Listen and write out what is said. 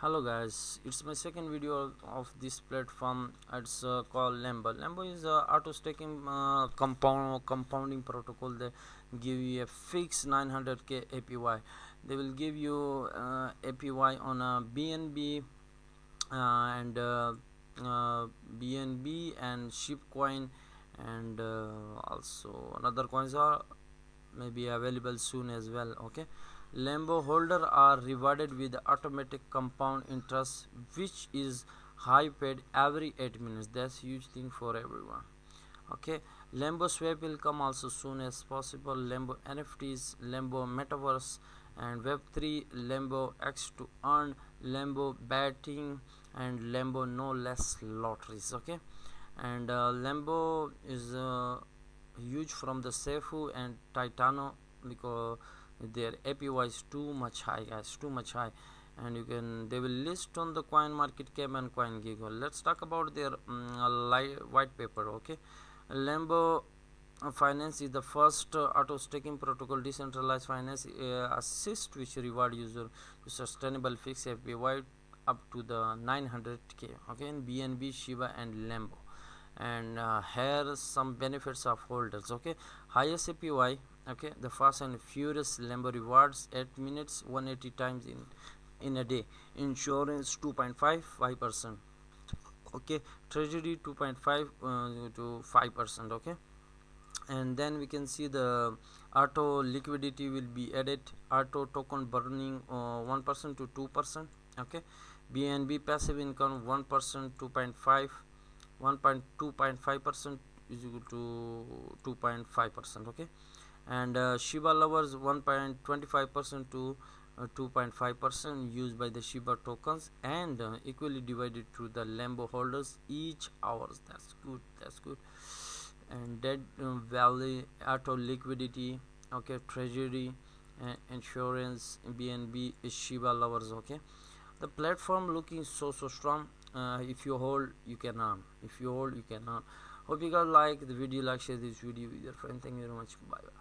hello guys it's my second video of this platform. It's uh, called lambo. Lambo is a auto staking uh, compound compounding protocol that give you a fixed 900k apy they will give you uh, apy on a bnb uh, and bnb uh, and shibcoin and uh, also another coins are maybe available soon as well okay Lambo holder are rewarded with automatic compound interest which is high paid every 8 minutes. That's huge thing for everyone. Okay Lambo swap will come also soon as possible. Lambo NFTs Lambo metaverse and web3 Lambo X to earn Lambo betting and Lambo no less lotteries. Okay and uh, Lambo is uh, huge from the Safuu and Titano because their APY is too much high guys too much high. And you can they will list on the coin market cap and coin gecko. Let's talk about their um, white paper okay? Lambo finance is the first uh, auto staking protocol decentralized finance uh, assist which reward user to sustainable fixed apy up to the 900k okay? In bnb shiba and lambo. And uh, here some benefits of holders okay? Highest apy okay the fast and furious lambo rewards 8 minutes 180 times in in a day. Insurance 2.55 percent. Okay treasury 2.5 uh, to 5 percent okay? And then we can see the auto liquidity will be added. Auto token burning uh, 1 percent to 2 percent okay? Bnb passive income 1 percent 2.5 1.2.5 percent is equal to 2.5 percent okay and uh, Shiba lovers 1.25 percent to uh, 2.5 percent used by the Shiba tokens and uh, equally divided to the Lambo holders each hours. That's good that's good. And dead uh, valley auto liquidity okay treasury uh, insurance bnb shiba lovers okay. The platform looking so so strong uh, if you hold you can earn if you hold you can earn hope you guys like the video. Like share this video with your friend thank you very much. Bye bye